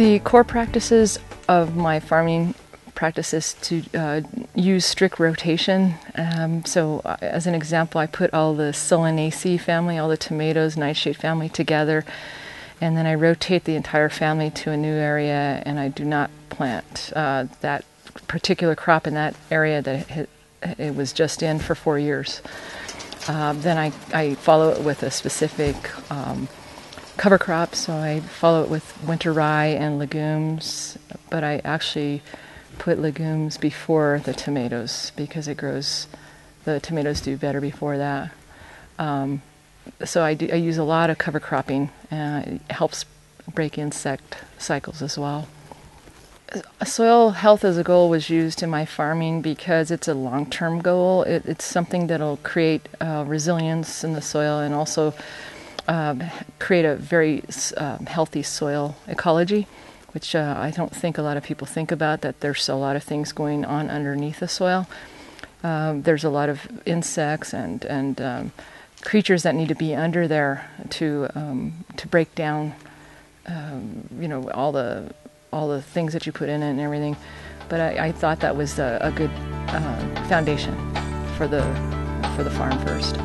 The core practices of my farming practice is to uh, use strict rotation. Um, so, uh, as an example, I put all the Solanaceae family, all the tomatoes, nightshade family together, and then I rotate the entire family to a new area, and I do not plant uh, that particular crop in that area that it, it was just in for four years. Uh, then I, I follow it with a specific um, cover crop, so I follow it with winter rye and legumes, but I actually put legumes before the tomatoes because it grows, the tomatoes do better before that. Um, so I, do, I use a lot of cover cropping, and it helps break insect cycles as well. Soil health as a goal was used in my farming because it's a long term goal. It, it's something that'll create uh, resilience in the soil and also um, create a very um, healthy soil ecology, which uh, I don't think a lot of people think about, that there's a lot of things going on underneath the soil. Um, there's a lot of insects and, and um, creatures that need to be under there to, um, to break down, um, you know, all the, all the things that you put in it and everything. But I, I thought that was a, a good uh, foundation for the, for the farm first.